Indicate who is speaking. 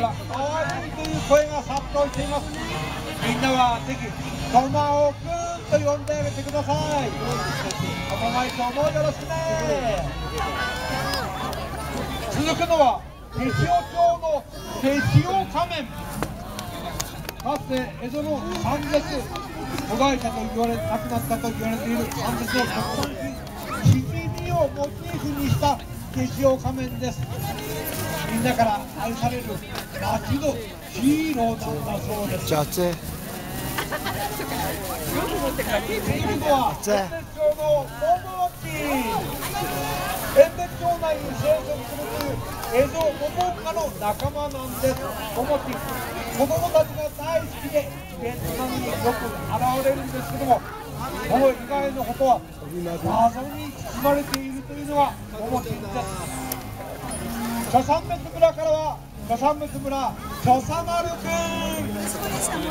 Speaker 1: から可愛いという声が殺到していますみんなはぜひトマオくんと呼んであげてくださいトママイトもよろしくね。続くのは手塩町の手塩仮面。かつて江戸の三絶古代者と言われ亡くなったと言われている。三絶の特産品しじみをモチーフにした手塩仮面です。んなから愛される街のヒーローなんだそうです。
Speaker 2: じゃあ熱い。
Speaker 1: 見ているのは演別町のモモチ演別町内に生息するという江戸モモ科の仲間なんです。モモチ子供たちが大好きでイベントなどによく現れるんですけどもこの以外のことは謎に包まれているというのがモです茶山別村からは茶山別村茶さ丸くん。